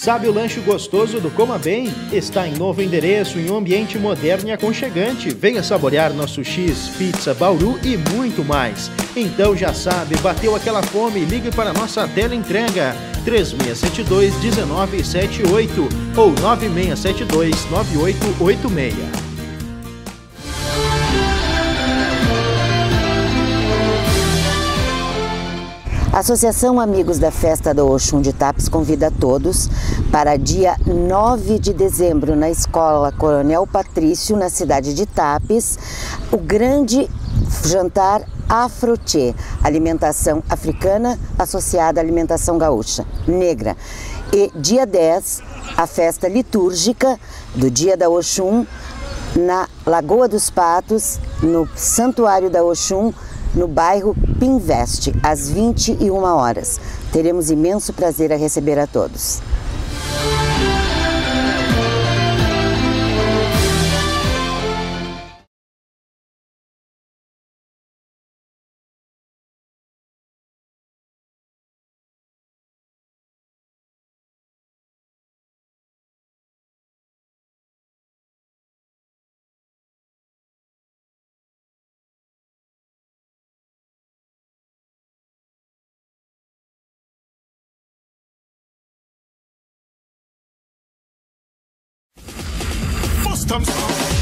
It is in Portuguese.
Sabe o lanche gostoso do Coma Bem? Está em novo endereço, em um ambiente moderno e aconchegante. Venha saborear nosso X, pizza, bauru e muito mais. Então já sabe, bateu aquela fome, ligue para nossa tela entrega 3672 1978 ou 9672 9886. A Associação Amigos da Festa do Oxum de Tapes convida a todos para dia 9 de dezembro na Escola Coronel Patrício, na cidade de Tapes, o grande jantar Afrochê, alimentação africana associada à alimentação gaúcha, negra. E dia 10, a festa litúrgica do Dia da Oxum, na Lagoa dos Patos, no Santuário da Oxum, no bairro Pinvest, às 21 horas. Teremos imenso prazer a receber a todos. system's